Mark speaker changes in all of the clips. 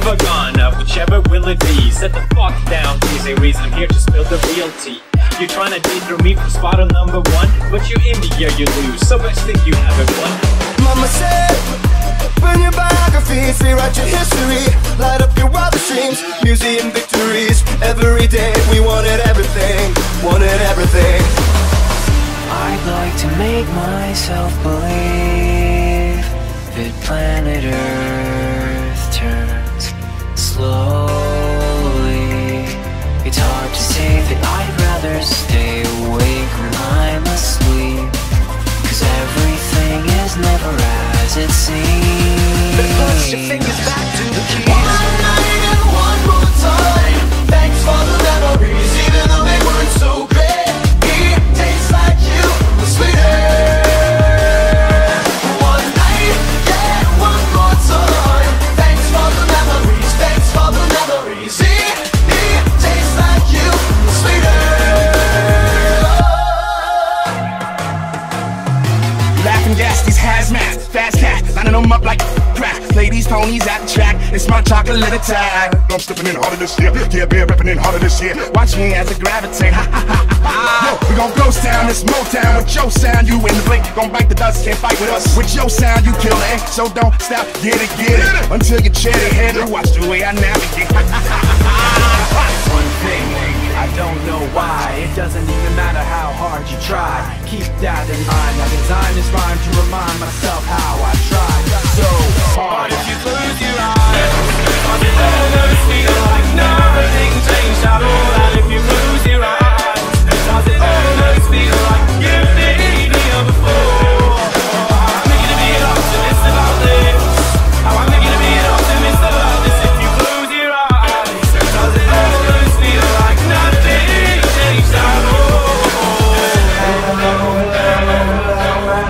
Speaker 1: of a gun, uh, whichever will it be. Set the fuck down, easy reason. I'm here to spill the real tea. You're trying to date through me for spot on number one But you in the year you lose, so best think you haven't won.
Speaker 2: Mama said, burn your biographies, rewrite your history Light up your wildest dreams, museum victories. Every day we wanted everything, wanted everything.
Speaker 3: I'd like to make myself believe that planet Earth is never as it seems. But Push your fingers
Speaker 2: back to the keys
Speaker 4: cats, these hazmat fast cats, lining them up like crack. Play these ponies at the track, it's my chocolate attack. I'm stepping in harder this year, yeah, beer repping in harder this year. Watch me as I gravitate, ha
Speaker 5: ha ha
Speaker 4: ha. Yo, we gon' ghost down this Motown with
Speaker 5: your sound, you in the
Speaker 4: blink.
Speaker 5: Gon' bite the
Speaker 4: dust, can't
Speaker 5: fight
Speaker 4: with us. With your sound, you kill
Speaker 5: it, so don't stop, get it, get it.
Speaker 4: Until you chat head
Speaker 5: handle, watch
Speaker 4: the way
Speaker 5: I navigate. Ha.
Speaker 6: One thing. I don't know why It doesn't even matter how hard you try Keep that in mind, My design is rhyme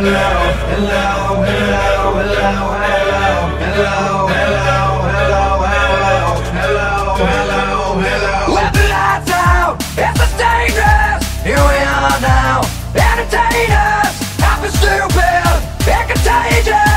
Speaker 3: hello, hello, hello, hello, hello, hello. Entertain us! I'm stupid and contagious!